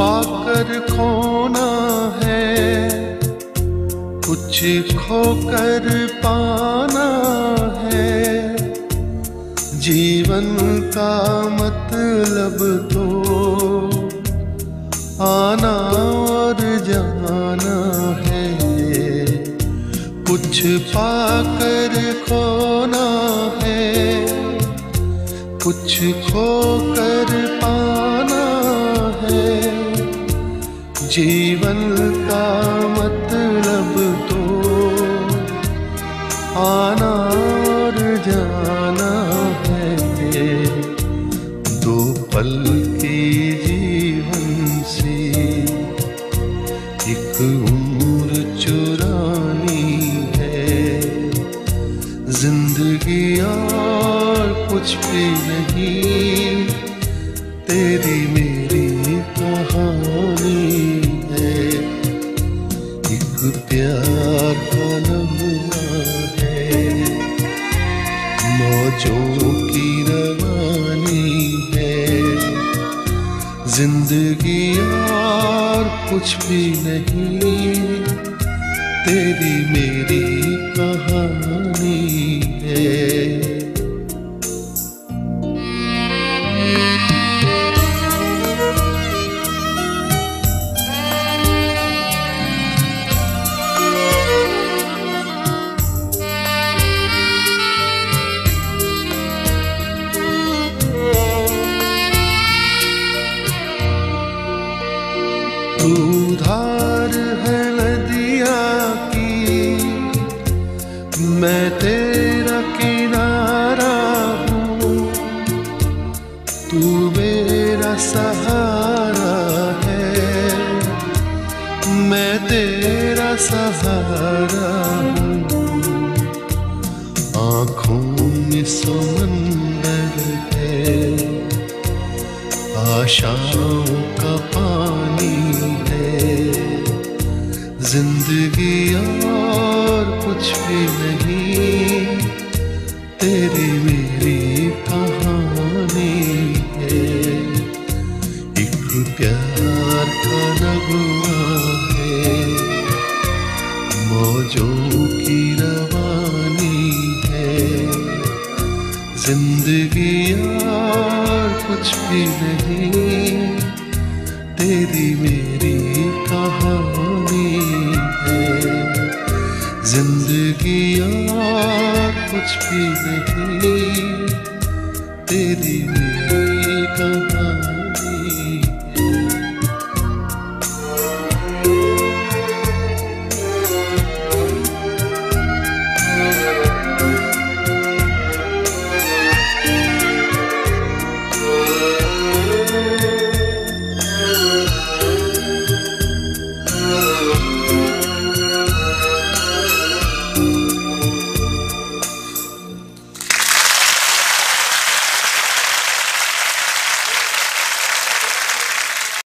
पाकर खोना है, कुछ खोकर पाना है। जीवन का मतलब तो आना और जाना है। कुछ पाकर खोना है, कुछ खोकर पाना जीवन का मतलब तो आना और जाना है। दो पल के जीवन से एक उम्र चुरानी है। ज़िंदगी और कुछ भी नहीं, तेरी मेरी प्यार है? मौजों की रवानी है। ज़िंदगी और कुछ भी नहीं। तेरी मेरी मेरा सहारा है। मैं तेरा सहारा हूँ। आँखों में समंदर है। आशाओं का पानी है। ज़िंदगी और कुछ भी नहीं। तेरी मौजों की रवानी है। ज़िंदगी और कुछ भी नहीं। तेरी मेरी कहानी है। ज़िंदगी और कुछ भी नहीं। तेरी मेरी